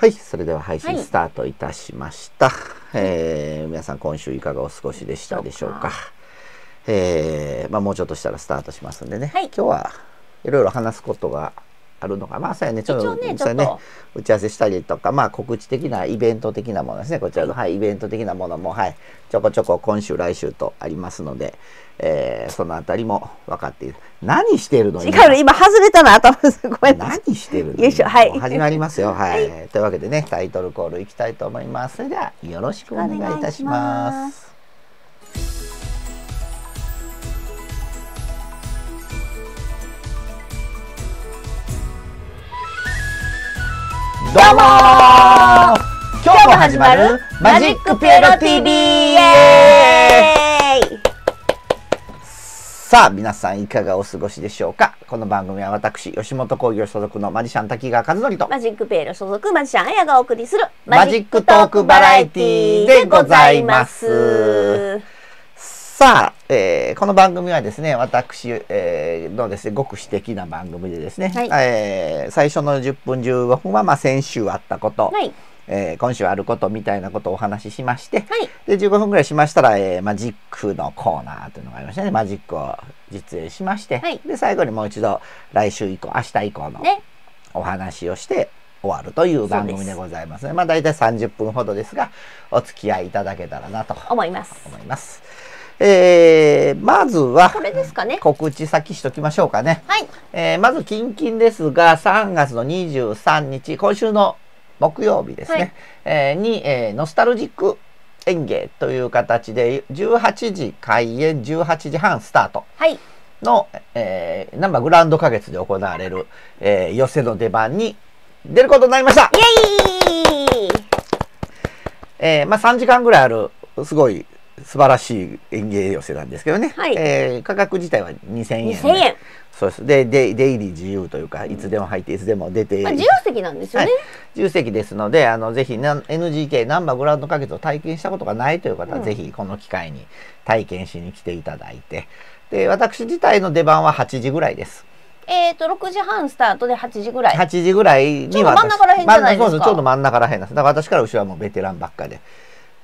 はい、それでは配はい信スタートいたしました。えー皆さん今週いかがお過ごしでしたでしょうか。どうかえーまあもうちょっとしたらスタートしますんでね。はい今日はいろいろ話すことがあるのか、まあそうやね、ちょっとねそうやちょっと打ち合わせしたりとか、まあ告知的なイベント的なものですね。こちらの、はい、イベント的なものもはい。ちょこちょこ今週来週とありますので、えーそのあたりも分かっている。何してるの？違うの。今外れたの。頭すごい。何してるの？よいしょ。はい。始まりますよ。はい、というわけでね、タイトルコールいきたいと思います。それではよろしくお願いいたします。どうもー。今日も始まるマジックピエロ TV! さあ皆さんいかがお過ごしでしょうか？この番組は私吉本興業所属のマジシャン滝川和則とマジックペイロ所属マジシャンあやがお送りするマジックトークバラエティでございますさあ、えーこの番組はですね私、えーのですねごく私的な番組でですね、はい。えー最初の10分15分はまあ先週あったこと、はい。えー今週あることみたいなことをお話ししまして、はい。で15分ぐらいしましたら、えーマジックのコーナーというのがありましたねマジックを実演しまして、はい。で最後にもう一度来週以降明日以降のね。お話をして終わるという番組でございますね。まあ大体30分ほどですがお付き合いいただけたらなと思います。思います、えーまずはこれですかね。告知先しときましょうかね、はい。えーまず近々ですが3月の23日今週の木曜日ですね、はい。えーに、えーノスタルジック演芸という形で18時開演18時半スタートはい。の、えー、ナンバーグランド花月で行われる、えー寄せの出番に出ることになりました。イエーイえーまあ、3時間ぐらいあるすごい素晴らしい演芸寄せなんですけどね、はい。えー価格自体は2000円で2000円。そうです。でで出入り自由というかいつでも入っていつでも出て、まあ自由席なんですよね。はい、自由席ですのであのぜひな NGK ナンバーグランド花月を体験したことがないという方は、うん。ぜひこの機会に体験しに来ていただいて。で私自体の出番は8時ぐらいです。えっと6時半スタートで8時ぐらい。8時ぐらいにちょうど真ん中らへんじゃないですか。ちょうど真ん中らへんなんです。だから私から後ろはもうベテランばっかで、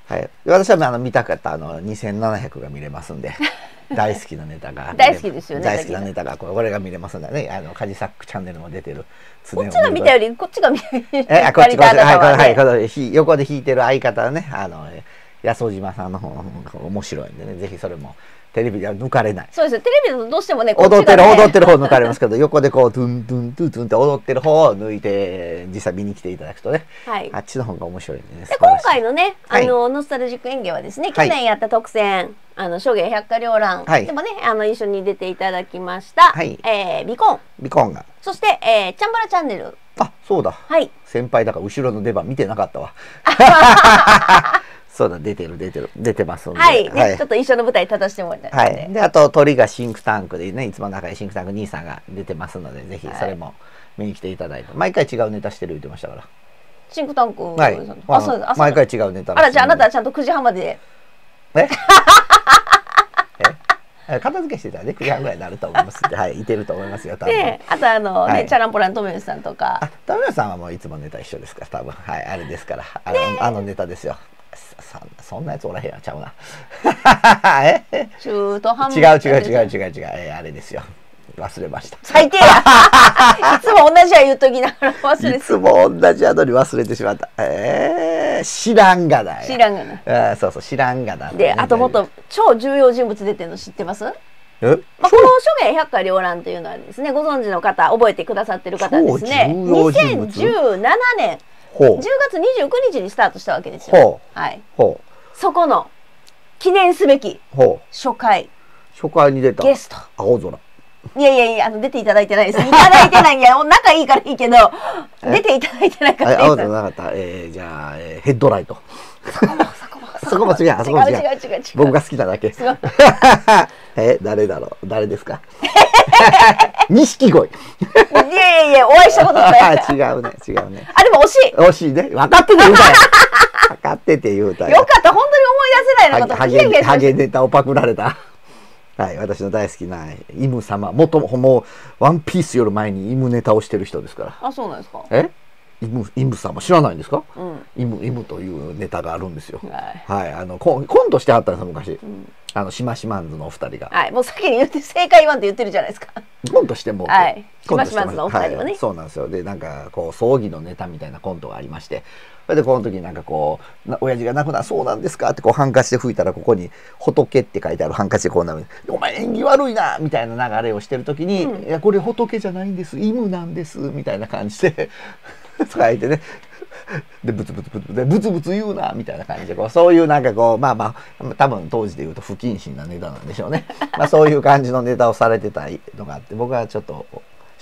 はい、で私はあの見たかったあの2700が見れますんで 大好きなネタが。大好きですよね大好きなネタがこれこれが見れますんでねあのカジサックチャンネルも出てる。こっちが見たよりこっちが見たよりえあこっちこっちはいこいこはれひ横で弾いてる相方はねあのえ安尾島さんの方の面白いんでねぜひそれもテレビでは抜かれない。そうです。よテレビだとどうしてもね踊ってる踊ってる方抜かれますけど横でこうトゥントゥントゥントゥンって踊ってる方を抜いて実際見に来ていただくとねはい。あっちの方が面白いんでねで今回のね、はい。あのノスタルジック演芸はですね、はい。去年やった特選あの諸芸百科両覧、はい。でもねあの一緒に出ていただきました、はい。えービコンビコンが。そして、えー、チャンバラチャンネル。あそうだ。はい。先輩だから後ろの出番見てなかったわ そうだ出てる出てる。出てますんで。はい、ねちょっと一緒の舞台立たせてもらったので、はい、であと鳥がシンクタンクでねいつも仲いいシンクタンク兄さんが出てますのでぜひそれも見に来ていただいて、毎回違うネタしてる言ってましたから。シンクタンクはい。あそう毎回違うネタあらじゃああなたははちゃんと9時半まで。でえ？え片付けしてたらね9時半ぐらいになると思いますはいいてると思いますよ多分、であとあの、ねはい。チャランポラントメウスさんとあか田村さんはもういつもネタ一緒ですから多分。はいあれですから。あの,、あのネタですよそんなやつおらへんやちゃうな。え？中途半違う違う違う違う違う、えーあれですよ。忘れました。最低や。いつも同じは言うときながら忘れて。いつも同じ宿に忘れてしまった。えー、知らんがだよ。知らんがな。そうそう、知らんがだ、であともっ。と超重要人物出てるの知ってます？え？まあ、この諸芸百科両覧というのはですね。ご存知の方覚えてくださってる方はですね。超重要人物？2017年。ほ10月29日にスタートしたわけですよ。ほはい、そこの記念すべき初回う。初回に出た。ゲスト青空。いやいやいやあの出ていただいてないですいただいてないいや 仲いいからいいけど出ていただいてないかあら青空なかった。えー、じゃあ、えーヘッドライト。そこも違う、あ そこも違う。違う違う違う違う僕が好きなだけ。え、誰だろう？誰ですか？錦鯉。いやいやいやお会いしたことない 違うね、違うね。あでも惜しい惜しいね。分かってて言うたよ。分かってて言うたよ。よかった本当に思い出せないのことハゲネタをパクられた。はい、私の大好きなイム様。もとも、もう、ワンピースより前にイムネタをしてる人ですから。たあそうなんですかえ？イムイムさんも知らないんですか？うん。イムイムというネタがあるんですよ。はい。はいあのコンコントしてはったんですよ昔？うん。あのしましまんずのお二人が。はいもう先に言って正解言わんって言ってるじゃないですか。コントしてもはい。しましまんずのお二人はね。はいそうなんですよ。でなんかこう葬儀のネタみたいなコントがありまして。それでこの時になんかこうな親父が亡くなそうなんですかってこうハンカチで吹いたらここに「仏」って書いてあるハンカチでこうなる「お前縁起悪いな」みたいな流れをしてる時に「うん。いやこれ仏じゃないんです。イムなんです」みたいな感じで 書いてね。でブツブツブツでブツブツ言うなみたいな感じでこうそういうなんかこうまあまあ多分当時で言うと不謹慎なネタなんでしょうね。まあそういう感じのネタをされてたのがあって僕はちょっと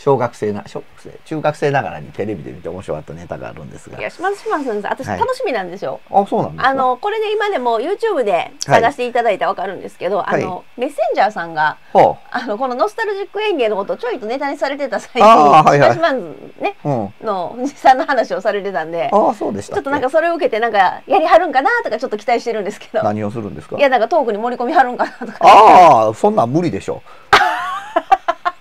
小学生な小学生中学生ながらにテレビで見て面白かったネタがあるんですが。いや島津島さん私はい。楽しみなんですよ、あそうなんですか？あのこれで今でも YouTube で探してい。ただいたらわかるんですけど、はい。あのメッセンジャーさんがほあのこのノスタルジック演芸のことをちょいとネタにされてた際にはいはい。島島ねううん。の藤井さんの話をされてたんでああそうでしたちょっとなんかそれを受けてなんかやりはるんかなとかちょっと期待してるんですけど。何をするんですか？いやなんかトークに盛り込みはるんかなとかああそんなん無理でしょ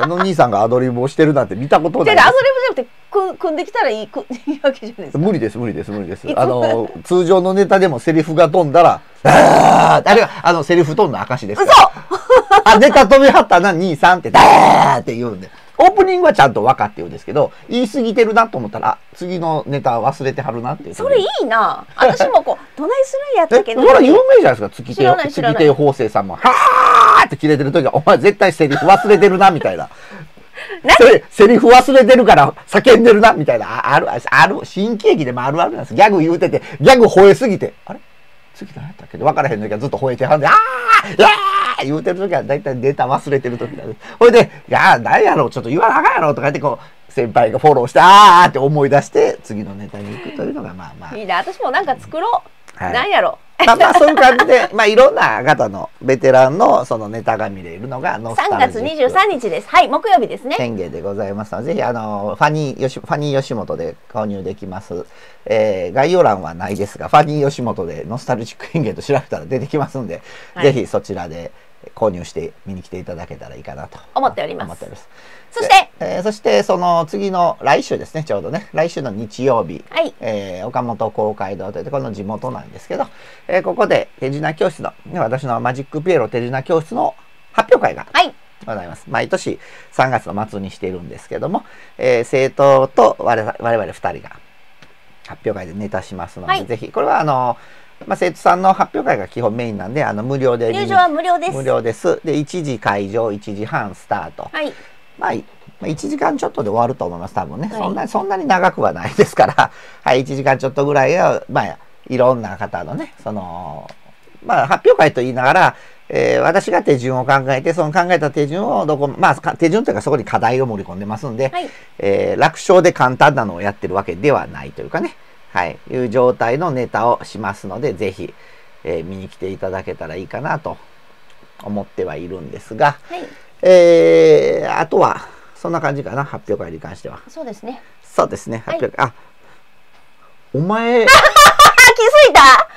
あの兄さんがアドリブをしてるなんて見たことない。じゃあアドリブじゃなくてく組んできたらいいく いいわけじゃないですか。無理です無理です無理です。あの通常のネタでもセリフが飛んだら「あーあれはあのセリフ飛んだ証です嘘！あネタ飛びはったな兄さんって「ダー!」って言うんでオープニングはちゃんと分かって言うんですけど言い過ぎてるなと思ったらあ次のネタ忘れてはるなっていうそれいいな。私もこう どないするんやったっけえそれは有名じゃないですか月亭月亭法生さんも「はー!」って切れてる時は「お前絶対セリフ忘れてるな」みたいな。何？それセリフ忘れてるから叫んでるなみたいな。ああるある新喜劇でもあるあるなんです。ギャグ言うててギャグ吠えすぎて。あれ？次何やったっけ分からへん時はずっと吠えてはんで「あーいやー!」言うてる時は大体データ忘れてる時だね。ほいで「いやー何やろちょっと言わなあかんやろ」とか言ってこう先輩がフォローして「あー!」って思い出して次のネタに行くというのがまあまあ。いいな。私もなんか作ろう、はい。なんやろまあまあそういう感じで、まあいろんな方のベテランのそのネタが見れるのがノスタ3月ルジック。23日です。はい木曜日です。ね宣言でございますので、ぜひあのファニーよしファニー吉本で購入できます。えー概要欄はないですが、ファニー吉本でノスタルジック演芸と調べたら出てきますんで、はい。ぜひそちらで購入して見に来ていただけたらいいかなと。思っております。思っております。そして？でえーそしてその次の来週ですね、ちょうどね、来週の日曜日、はい。えー岡本公会堂といってこの地元なんですけど、えーここで手品教室の、ね私のマジックピエロ手品教室の発表会がはい。ございます。毎年3月の末にしているんですけども、えー生徒と我々我々2人が発表会でネタしますので、はい。ぜひ、これはあの、まあ、生徒さんの発表会が基本メインなんで、あの無料で入場は無料です無料です。で、1時会場、1時半スタート。はいまあ、いまあ1時間ちょっとで終わると思います、多分ね。はい。そんなに、そんなに長くはないですから、はい、1時間ちょっとぐらいは、まあ、いろんな方のね、その、まあ、発表会と言いながら、えー私が手順を考えて、その考えた手順をどこ、まあ、か手順というかそこに課題を盛り込んでますんで、はい。えー楽勝で簡単なのをやってるわけではないというかね、はい、いう状態のネタをしますので、ぜひ、えー見に来ていただけたらいいかなと思ってはいるんですが、はいえーあとは、そんな感じかな、発表会に関しては。そうですね。そうですね、はい。発表会。あ、お前、あ 気づいた？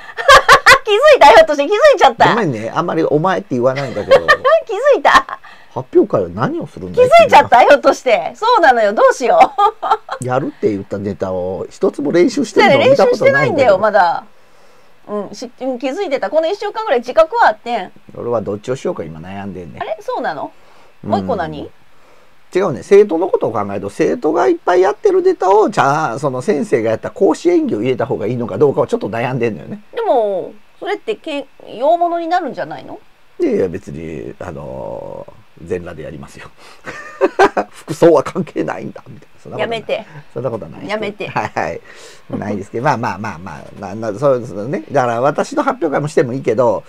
気づいた？ひょっとして気づいちゃった？ごめんね、あんまりお前って言わないんだけど、気づいた？発表会は何をするん気だづいちゃった？ひょっとして。そうなのよ。どうしよう。やるって言ったネタを一つも練習してだるのを見たこと練習してないんだよまだ。うんしうん気づいてた。この1週間ぐらい自覚はあってん。俺はどっちをしようか今悩んでんねあれ？そうなの？もう一個何違うね。生徒のことを考えると生徒がいっぱいやってるネタをじゃあその先生がやった講師演技を入れた方がいいのかどうかをちょっと悩んでんのよね。でもそれってけ洋物になるんじゃないの？でいや別にあのー全裸でやりますよ。服装は関係ないんだみたいな。そんなことない。やめて。そんなことはないやめて。はいはい。ないですけど。まあまあまあまあ。ななそうですね。だから私の発表会もしてもいいけど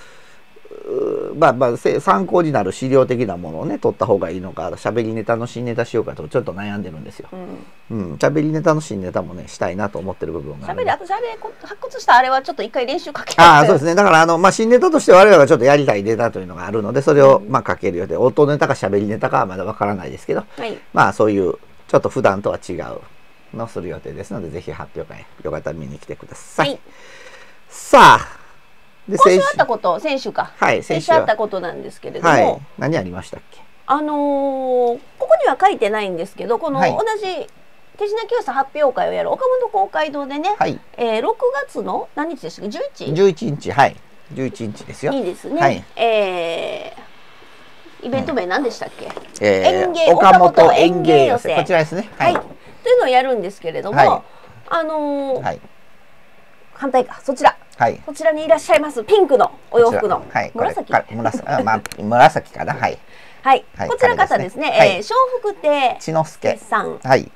まあまあせ参考になる資料的なものをね取った方がいいのか喋りネタの新ネタしようかとちょっと悩んでるんですよ。うん。うん。喋りネタの新ネタもねしたいなと思ってる部分がある。んで喋り私あれこ発掘したあれはちょっと一回練習かけああそうですね。だからあの、まあ、新ネタとして我々がちょっとやりたいネタというのがあるのでそれをまあかける予定。音ネタか喋りネタかはまだわからないですけど。はい。まあそういうちょっと普段とは違うのをする予定ですのでぜひ発表会よかったら見に来てください。はい。さあで今週あ先ったこと先週か。はい先週あったことなんですけれども、はい。何ありましたっけ？あのーここには書いてないんですけどこのはい。同じ手品教室発表会をやる岡本公会堂でね、はい。えー、6月の何日でしたっけ？11? 11日？はい。11日ですよ。いいですね、はい。えー、イベント名何でしたっけ、え園芸ー、岡本園芸寄せ。こちらですね。はい、というのをやるんですけれども、はい。あのーはい。反対か。そちらはい。こちらにいらっしゃいますピンクのお洋服の。はい紫。か紫あまあ紫かな。はい。はい、はいこちらの方ですね、彼ですね。えー笑福亭千之助さん。はい。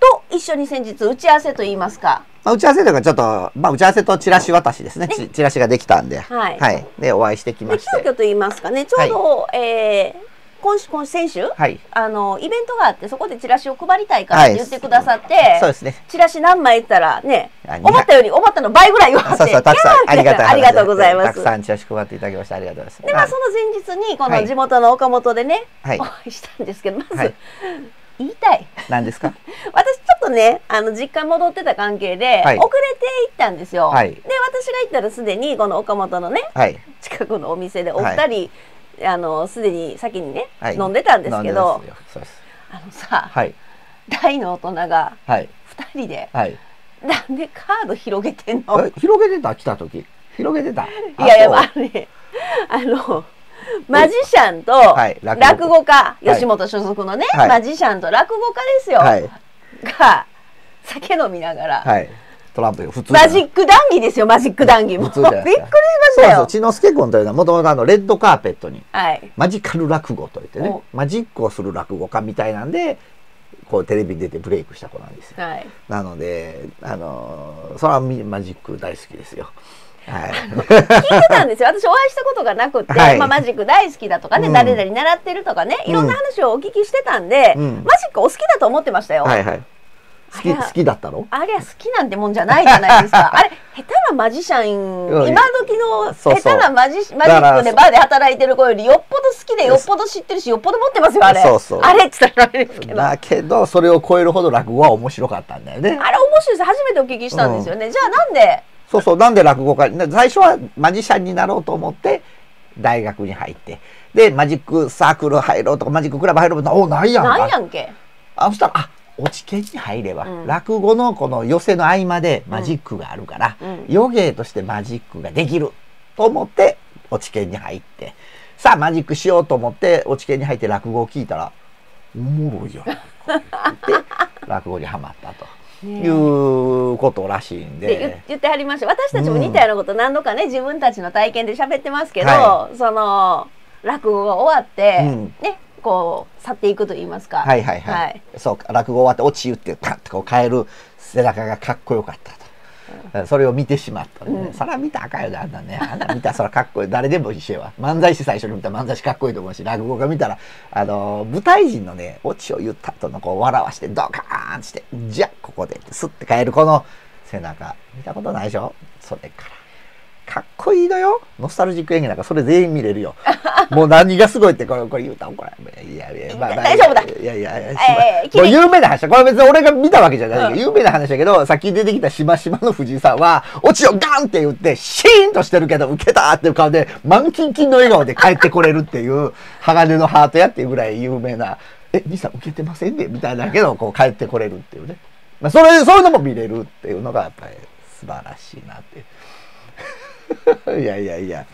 と一緒に先日打ち合わせといいますか。まあ、打ち合わせというかちょっと、まあ、打ち合わせとチラシ渡しですね。ちチラシができたんで、はい。でお会いしてきまでして。急遽といいますかね。ちょうど、えー今週今先週、はい。あのイベントがあってそこでチラシを配りたいからって言ってくださって、そうですね。チラシ何枚言ったらねあ思ったより思ったの倍ぐらい言われてそうそうたくさん ありがたい話ありがとうございます。たくさんチラシ配っていただきましてありがとうございます。でまあその前日にこはい。の地元の岡本でね、はい。お会いしたんですけどまず、はい。言いたい。何ですか？私ちょっとねあの実家に戻ってた関係で、はい。遅れて行ったんですよ、はい。で私が行ったらすでにこの岡本のねはい。近くのお店でお二人、あのすでに先にね、はい。飲んでたんですけどあのさ、はい。大の大人がはい。二人ではい。なんでカード広げてんの？え広げてた？来た時。広げてた？いやいやあのねあのマジシャンとはい落語家、い。吉本所属のね、はい。マジシャンと落語家ですよ、はい。が酒飲みながら、はいトランプよ普通マジック談義ですよマジック談義も。びっくりしましたよ。そうそう千之助君というのはもともとあのレッドカーペットにはい。マジカル落語といってねお。マジックをする落語家みたいなんでこうテレビに出てブレイクした子なんですよ。はい。なのであのーそれはみマジック大好きですよ。はい。聞いてたんですよ。私お会いしたことがなくって、はい。まあ、マジック大好きだとかね、うん。誰々習ってるとかねいろんな話をお聞きしてたんで、うん。マジックお好きだと思ってましたよ、はいはい好き好きだったの？あれは好きなんてもんじゃないじゃないですか。あれ下手なマジシャンうん今時の下手なマジマジックでバーで働いてる子よりよっぽど好きでよっぽど知ってるしよっぽど持ってますよあれ。そうそう。あれって言ったらあれですけど。あれだけどそれを超えるほど落語は面白かったんだよね。面白いです。初めてお聞きしたんですよね、じゃあなんで？そうそう。なんで落語家ね最初はマジシャンになろうと思って大学に入って。でマジックサークル入ろうとかマジッククラブ入ろうとかおないやんか。なんやんけ。あそしたらあ落ち研に入れば、うん。落語のこの寄せの合間でマジックがあるから、うん。余芸としてマジックができると思って落ち研に入って。さあマジックしようと思って落ち研に入って落語を聞いたらおもろいやん。かって落語にはまったと。ねいうことらしいんで。言ってはりました。私たちも似たようなこと何度かね自分たちの体験で喋ってますけど、はその落語が終わって、うん。ねこう去っていくと言いますか。はいはいはい。はい。そうか落語終わって落ち言ってパッとこう変える背中がかっこよかったと。それを見てしまったのね、うん。そら見たらあかんよねあんなね。あんな見たらそらかっこいい。誰でも一緒やわ。漫才師最初に見たら漫才師かっこいいと思うし落語家見たらあの舞台人のねオチを言った後のこう笑わしてドカーンしてじゃあここでスッて変えるこの背中。見たことないでしょ？それからかっこいいのよ。ノスタルジック演技なんかそれ全員見れるよ。もう何がすごいってこれこれ言うたら怒られ。るいやいやまあまあ大丈夫だ。いやいやいや、えーもう有名な話だ。これは別に俺が見たわけじゃない。けど、有名な話だけどさっき出てきたしましまの藤井さんはオチをガンって言ってシーンとしてるけどウケたっていう顔で満キンキンの笑顔で帰ってこれるっていう鋼のハートやっていうぐらい有名な「え兄さんウケてませんね」みたいだけどこう帰ってこれるっていうね、まあ、それそういうのも見れるっていうのがやっぱり素晴らしいなっていう。いやいやいや。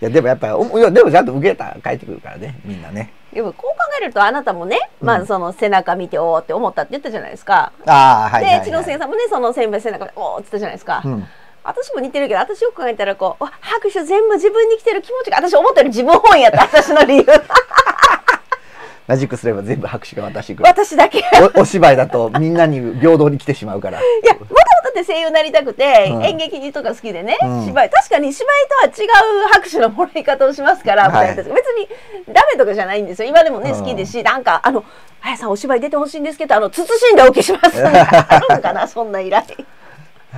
いやでもやっぱいやでもちゃんと受けたら帰ってくるからねみんなね。でもこう考えるとあなたもね、まうんあその背中見ておおって思ったって言ったじゃないですか。ああはいはい、はい。で千野先さんもねそのせんべい背中でおおって言ったじゃないですか。うん私も似てるけど私よく考えたらこうわ拍手全部自分に来てる気持ちが私思ったより自分本位やった私の理由 マジックすれば全部拍手が渡してくる。私だけいやおお芝居だとみんなに平等に来てしまうから。もともとだ声優になりたくて、うん。演劇とか好きでね、うん。芝居。確かに芝居とは違う拍手のもらい方をしますから、はい。別にダメとかじゃないんですよ。今でもねうん。好きですし、なんかあの「あやさんお芝居出てほしいんですけどあの慎んでお受けします」あるんかなそんな依頼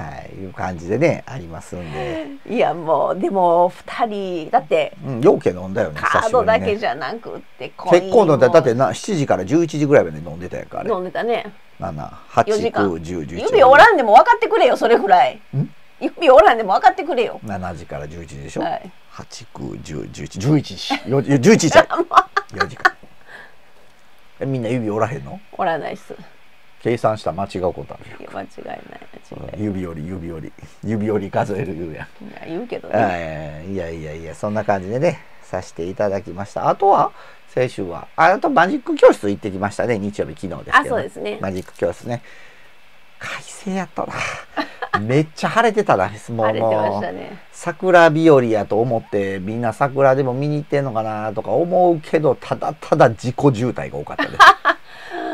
はいいう感じでねありますんで。いやもうでも2人だってうんようけ飲んだよね。カードだけゃ。じゃなくって結構飲んだもだってな7時から11時ぐらいまで飲んでたやんかあれ。飲んでたね7、4 8、時間9、10、11。指おらんでも分かってくれよそれぐらいん指おらんでも分かってくれよ7時から11時でしょ？はい8、9、10、11、11時。よ11時じゃん。4時間。えみんな指おらへんの？おらないっす計算したら間違うことある間違いない指折り指折り指折り数える言うやん。いや言うけどね。えーいやいやいやそんな感じでねさせていただきました。あとは先週はああとマジック教室行ってきましたね日曜日昨日ですけどあそうですね。マジック教室ね。快晴やったな。めっちゃ晴れてたな もうね桜日和やと思ってみんな桜でも見に行ってんのかなとか思うけどただただ自己渋滞が多かったね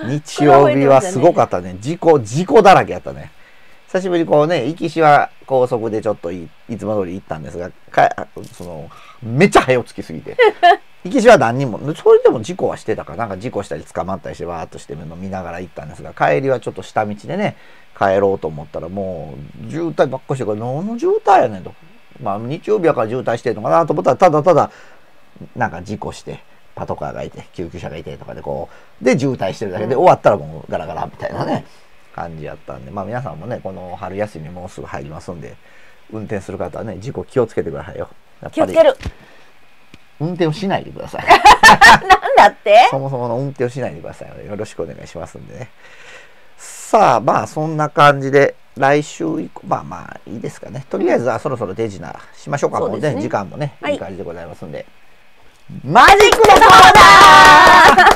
日曜日はすごかったね。事故事故だらけやったね。久しぶりにこうね行きしは高速でちょっといいつも通り行ったんですがかそのめっちゃ早つきすぎて。行きしは何人もそれでも事故はしてたからなんか事故したり捕まったりしてわーっとしてるの見ながら行ったんですが帰りはちょっと下道でね帰ろうと思ったらもう渋滞ばっかしてから何の渋滞やねんと。まあ日曜日やから渋滞してるのかなと思ったらただただなんか事故してパトカーがいて救急車がいてとかでこうで渋滞してるだけで、終わったらもうガラガラみたいなね感じやったんでまあ皆さんもねこの春休みもうすぐ入りますんで運転する方はね事故気をつけてくださいよ。気をつける。運転をしないでください。なんだって？そもそもの運転をしないでくださいよろしくお願いしますんでね。さあまあそんな感じで来週以降まあまあいいですかね。とりあえずはそろそろ手品しましょうか。もうそうね。ね時間もねはい。いい感じでございますんで、マジックのコーナー。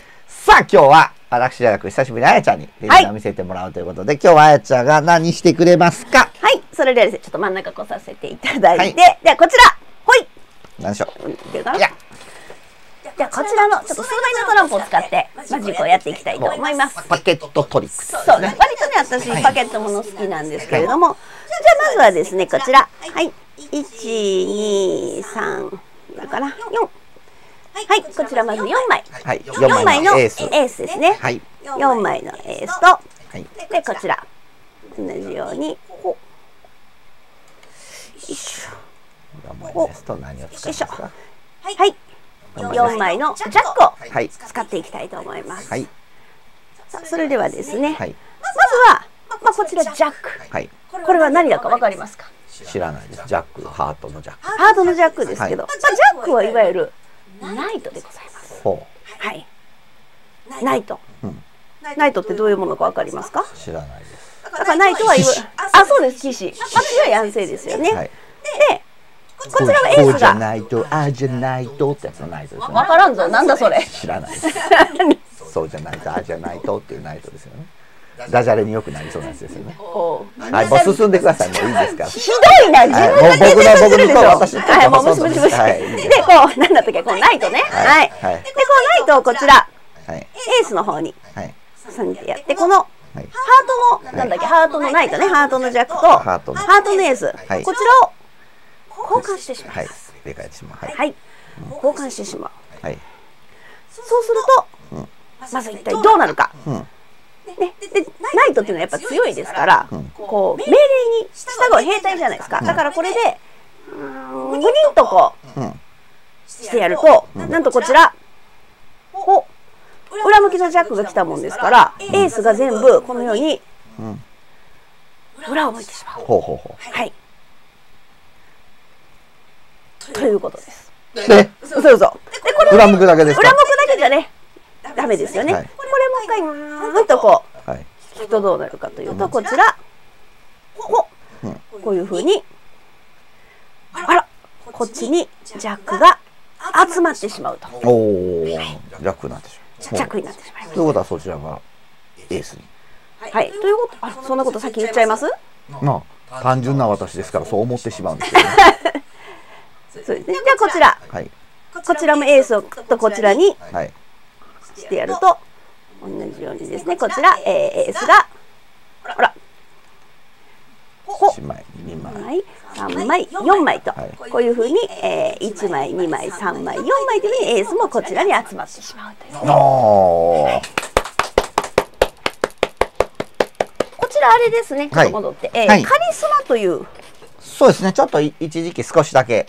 さあ今日は私じゃなく久しぶりにあやちゃんに手品を見せてもらうということで、今日はあやちゃんが何してくれますか？はい。それではですねちょっと真ん中来させていただいて、はい。ではこちら。ほい。何でしょう？んいや。じゃあこちらのちょっと数枚のトランプを使ってマジックをやっていきたいと思います。パケットトリックスそう。ね割とね私パケットもの好きなんですけれども、じゃあまずはですねこちら。はい。123だから4はい。こちらまず4枚。はい。4 4枚枚のエース。ですね。はい。4枚のエースとはい。でこちら。同じように。よいしょ。4枚のエースと何を使いますか？はい。4枚のジャックをはい。使っていきたいと思います、はい。さあそれではですね、はい。まずは、まあ、こちらジャック。はい。これは何だかわかりますか？知らないです。ジャックハートのジャック。ハードのジャックですけど、はまあ、ジャックはいわゆるナイトでございます。ほはい。ナイト、うん。ナイトってどういうものかわかりますか？う知らないです。だからナイトはいわ騎士あそうです騎士私はヤンセイですよね、はい。でこちらはエースが。ないとああじゃないとってやつのナイトですよねわからんぞなんだそれ知らないですそうじゃないとああじゃないとっていうナイトですよねダジャレによくなりそうなやつですよね。こう。はいもう進んでくださいもういいですか？らひどいな自分が僕の決定するでしょ僕の私のはいもうムシムシムシはいでこうなんだったっけこうナイトね。はい、はい。でこうナイトをこちらはい。エースの方にはい。挟んでやってこのはい。ハートのなんだっけハートのナイトねハートのジャックとハートの。エース、はい。こちらを交換してしまいはい。ます。はい、交換してしまう。はい。そうすると、まず一体どうなるか、うんね、でナイトっていうのはやっぱ強いですから、んこう命令に従う兵隊じゃないですか、だからこれでうーんグニンとこううんしてやると、なんとこちらこう裏向きのジャックが来たもんですから、エースが全部このようにうん裏を向いてしまう。ほうほうほはい。ということです。うでそうそう。でこれ裏向くだけですか？裏向くだけじゃねダメですよね。はいこれもうんとこうはい。引くとどうなるかというとこちら。こうこういうふうに。あら。こっちにジャックが集まってしまうと。おおジャックなんでしょう。ジャックになってしまいます。ということはそちらがエースに。はい。ということあそんなことさっき言っちゃいます？まあ単純な私ですからそう思ってしまうんですけどね。そうですね。じゃあこちら。はい。こちらもエースをとこちらにはい。してやると同じようにですねこちら、えー、エースがほら。ほ。1枚2枚。枚3枚4枚と、はい。こういうふうに、えー、1枚2枚3枚4枚というふうにエースもこちらに集まってしまうというこちらあれですねちょっと戻って、えーはい。カリスマという。そうですね。ちょっとい一時期少しだけ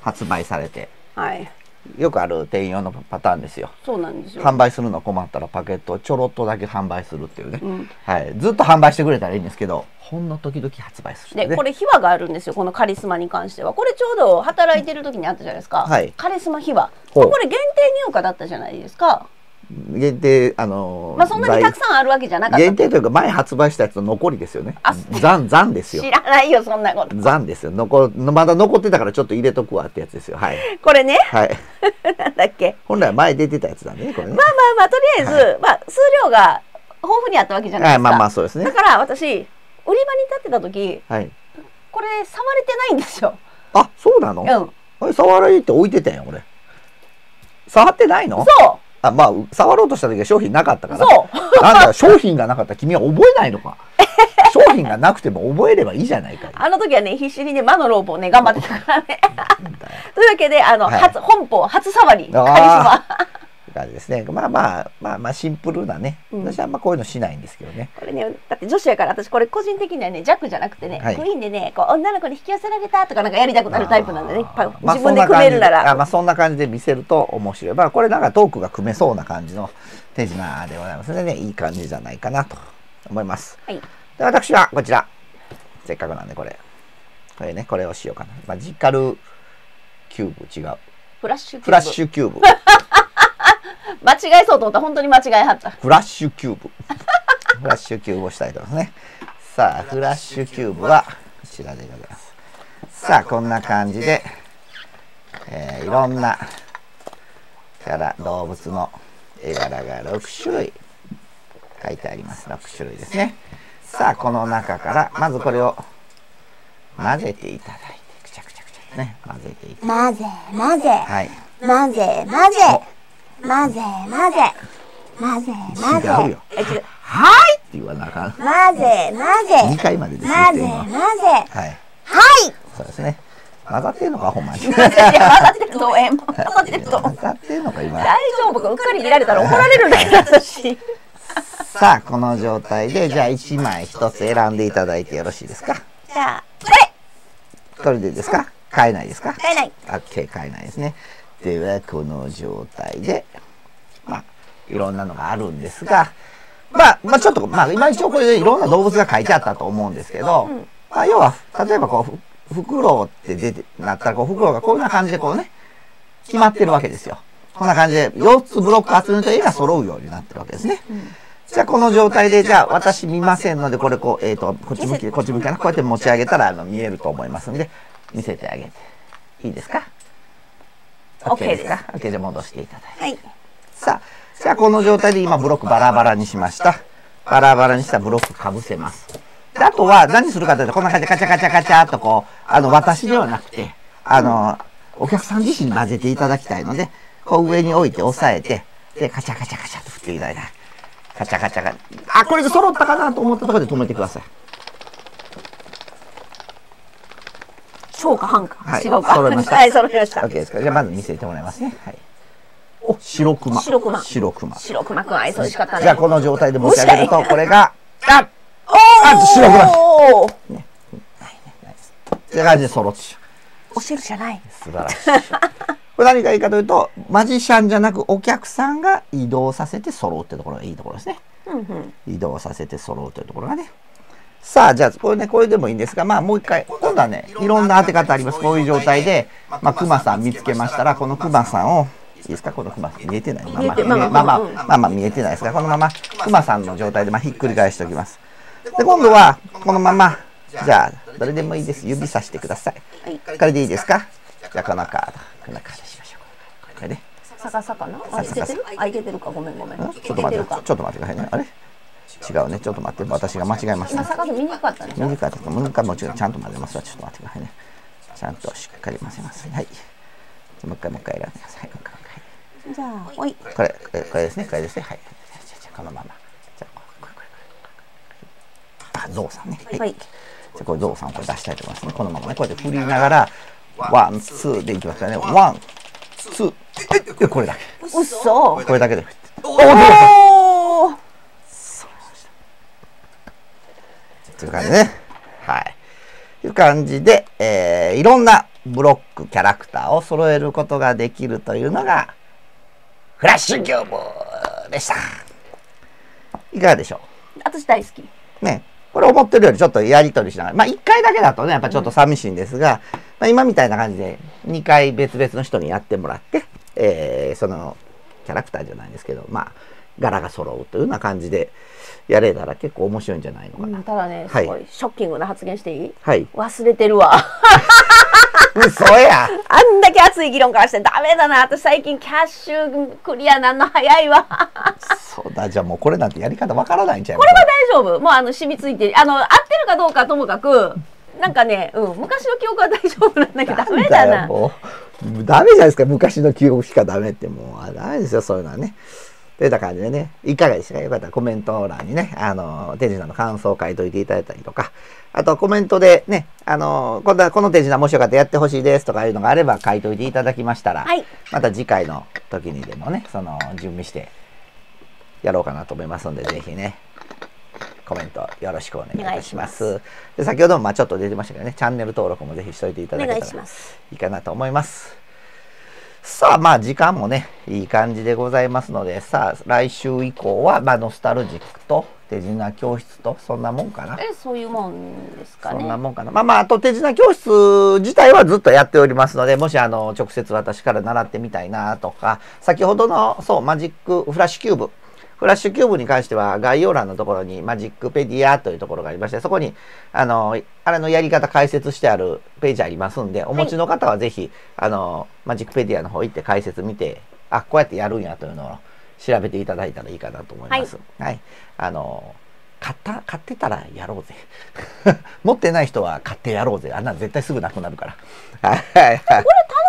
発売されて。はいよくある店員用のパターンですよ。そうなんですよ。販売するの困ったらパケットをちょろっとだけ販売するっていうね、ん。はい、ずっと販売してくれたらいいんですけどほんの時々発売する。ねでこれ秘話があるんですよこのカリスマに関しては。これちょうど働いてる時にあったじゃないですか、はい。カリスマ秘話これ限定入荷だったじゃないですか限定、あのーまあそんなにたくさんあるわけじゃなかった限定というか前発売したやつの残りですよねあ。残、残ですよ知。らないよそんなこと残ですよ。残、まだ残ってたからちょっと入れとくわってやつですよ。はい。これね？はい。なんだっけ？本来は前出てたやつなんでね、これねま。あまあまあとりあえず、まあ数量が豊富にあったわけじゃないですか、はい、まあまあそうですねだ。から私売り場に立ってた時はい。これ触れてないんですよあ、そうなの？うん触られて置いてたんや、俺。触ってないの？そあ、まあ、触ろうとした時は商品なかったから。うそう。なんだ、商品がなかった。ら君は覚えないのか。商品がなくても覚えればいいじゃないか。よ。あの時はね必死にね魔のロープをね頑張ってたからね。というわけであの、はい。初本邦初触りカリスあマ感じですね。まあまあ、まあまあ、シンプルなね。うん私はあんまこういうのしないんですけどね。これねだって女子やから私これ個人的にはねジャックじゃなくてね、はいクイーンでねこう女の子に引き寄せられたとかなんかやりたくなるタイプなんでね自分で組めるなら、そんな感じであまあ、そんな感じで見せると面白い。まあ、これなんかトークが組めそうな感じの手品でございますのでね、いい感じじゃないかなと思います。はいで私はこちら。せっかくなんでこれ。これね、これをしようかな。マジカルキューブ違う。フラッシュキューブフラッシュキューブ。間違えそうと思ったら本当に間違えはったフラッシュキューブ。フラッシュキューブをしたいと思いますね。さあ、フラッシュキューブはこちらでございます。さあ、こんな感じで、えーいろんなキャラ、動物の絵柄が6種類書いてあります。6種類ですね。さあ、この中から、まずこれを混ぜていただいて、くちゃくちゃくちゃね、混ぜていただいて。混ぜ混ぜはい。混ぜ混ぜ混ぜ混ぜ混ぜ混ぜ違うよ。はいって言わなあかん。混ぜ混ぜ2回までですね。混ぜ混ぜはい。はいそうですね。混ざってんのか、ほんまに。混ざってるとえ 混ざってると混ざってんのか、今。大丈夫かうっかり見られたら怒られるんだけど私 さあ、この状態で、じゃあ1枚1つ選んでいただいてよろしいですか？じゃあこれでいいですか？買えないですか？買えないあ、OK、買えないですね。では、この状態で、まあ、いろんなのがあるんですが、まあ、まあ、ちょっと、まあ、今一応これでいろんな動物が書いてあったと思うんですけど、まあ、要は、例えばこう、ふフクロウって出て、なったら、こう、フクロウがこんな感じでこうね、決まってるわけですよ。こんな感じで、4つブロック集めると絵が揃うようになってるわけですね。じゃあ、この状態で、じゃあ、私見ませんので、これ、こう、えっ、と、こっち向き、こっち向きかな。こうやって持ち上げたら、あの、見えると思いますんで、見せてあげて。いいですか？OK ですか ?OK で戻していただいて。はいさあ、じゃあこの状態で今ブロックバラバラにしました。バラバラにしたブロックかぶせます。であとは何するかというと、こんな感じでカチャカチャカチャっとこう、あの、私ではなくて、あの、お客さん自身に混ぜていただきたいので、こう上に置いて押さえて、で、カチャカチャカチャと振っていただいた。カチャカチャカあ、これで揃ったかなと思ったところで止めてください。小か半か、はい違うか揃いましたはい揃いました OK ですかじゃあまず見せてもらいますね。はい。お、白熊。白熊白熊。白熊くん愛想しかったねじゃあこの状態で持ち上げると、これが、あおあ白熊おーって感じで揃ってしまう。お汁じゃない素晴らしい。これ何がいいかというと、マジシャンじゃなくお客さんが移動させて揃うってところがいいところですね。うんうん移動させて揃うというところがね。さあ、じゃあ、これね、これでもいいんですが、まあ、もう一回、今度はね、いろんな当て方あります。こういう状態で、まあ、熊さん見つけましたら、この熊さんを、いいですか？この熊さん見えてない？まあまあ、まあまあ、見えてないですが、このまま、熊さんの状態で、まあ、ひっくり返しておきます。で、今度は、このまま、じゃあ、どれでもいいです。指さしてください。はいこれでいいですか？じゃあ、このカード、このカードしましょう。これね。逆さかな？あいけてる？あいけてるか？ごめんごめんんちょっと待って、ちょっと待ってくださいね。あれ？違うね。ちょっと待って。私が間違えましたね。今見にくかったね右からとか、右からもちろんちゃんと混ぜますわ。ちょっと待ってくださいね。ちゃんとしっかり混ぜます。はい。もう一回、もう一回選んでください。もう一回もう一回じゃあおいこれ、これですね。これですね。はい。じゃあじゃあこのまま。じゃあ、これ、これ、これ。あ、ゾウさんね。はい。はいじゃあ、これゾウさんをこれ出したいと思いますね。このままね。こうやって振りながら、ワン、ツーでいきますからね。ワン、ツー。え、これだけ。うっそこれだけでおおーね。はい。いう感じで、えー、いろんなブロック、キャラクターを揃えることができるというのが、フラッシュキューブでした。いかがでしょ私大好きうね。これ思ってるよりちょっとやりとりしながら、まあ1回だけだとね、やっぱちょっと寂しいんですが、まあ今みたいな感じで2回別々の人にやってもらって、えー、その、キャラクターじゃないですけど、まあ、柄が揃うというような感じでやれたら結構面白いんじゃないのかな。うんただね、はいすごいショッキングな発言していい？はい。忘れてるわ。嘘やあんだけ熱い議論からしてダメだな。私最近キャッシュクリアなんの早いわ。そうだ、じゃあもうこれなんてやり方わからないんちゃいまこれは大丈夫。もうあの染みついてる。あの合ってるかどうかともかく、なんかね、うん、昔の記憶は大丈夫なんだけど、ダメだな。もうダメじゃないですか昔の記憶しかダメってもうあダメですよそういうのはねといった感じでねいかがでしたか？よかったらコメント欄にねあの手品の感想を書いといていただいたりとかあとコメントでねあのこんなこの手品もしよかったらやってほしいですとかいうのがあれば書いといていただきましたら、はいまた次回の時にでもねその準備してやろうかなと思いますのでぜひねコメントよろしくお願いいたします。お願いしで先ほどもまあちょっと出てましたけどねチャンネル登録もぜひしといていただけたら。いいかなと思います。さあまあ時間もねいい感じでございますのでさあ来週以降は、まあ、ノスタルジックと手品教室とそんなもんかな。え、そういうもんですかね。そんなもんかな。まあまあ、あと手品教室自体はずっとやっておりますので、もしあの、直接私から習ってみたいなとか、先ほどの、そう、マジックフラッシュキューブ。フラッシュキューブに関しては概要欄のところにマジックペディアというところがありまして、そこに、あの、あれのやり方解説してあるページありますんで、お持ちの方はぜひ、あの、マジックペディアの方行って解説見て、あ、こうやってやるんやというのを調べていただいたらいいかなと思います。はい。あの、買った、買ってたらやろうぜ。持ってない人は買ってやろうぜ。あんなの絶対すぐなくなるから。はいはいはい。これ楽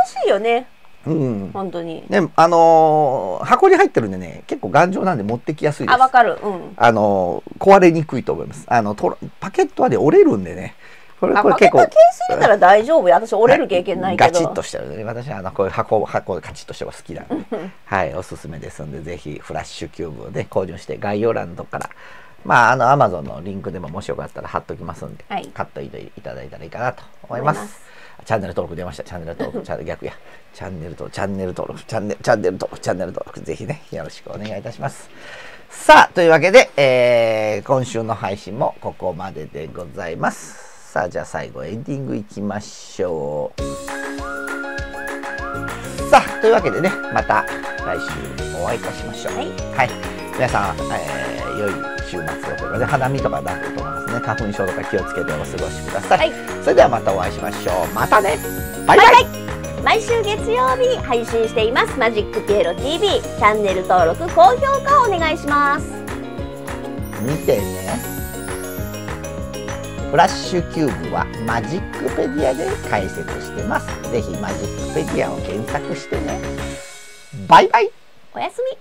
しいよね。うん。本当に。ね、あのー箱に入ってるんでね、結構頑丈なんで持ってきやすいです。あ、わかる。うん。あのー壊れにくいと思います。あの、とパケットはね、折れるんでね。これ、あ、これ結構パケット。ケース入れたら大丈夫よ。私折れる経験ないけど。ガチッとしてるね。私はあの、こういう箱、箱カチッとしてが好きなんで。はい、おすすめですんで、ぜひフラッシュキューブをね、購入して概要欄のとこから、まあ、あの、アマゾンのリンクでももしよかったら貼っときますんで、はい買っといていただいたらいいかなと思います。チャンネル登録出ました。チャンネル登録、チャンネル逆や。チャンネル登録、チャンネル登録、チャンネル、チャンネル登録、チャンネル登録、ぜひね、よろしくお願いいたします。さあ、というわけで、えー、今週の配信もここまででございます。さあ、じゃあ最後エンディングいきましょう。さあ、というわけでね、また来週お会いいたしましょう。はいはい。皆さん、えー、良い週末をとかね、花見とかだと思いますね。花粉症とか気をつけてお過ごしください。はいそれではまたお会いしましょう。またね。バイバイ。バイバイ毎週月曜日配信していますマジックピエロ TV チャンネル登録高評価お願いします見てね。フラッシュキューブはマジックペディアで解説してます。ぜひマジックペディアを検索してね。バイバイ。おやすみ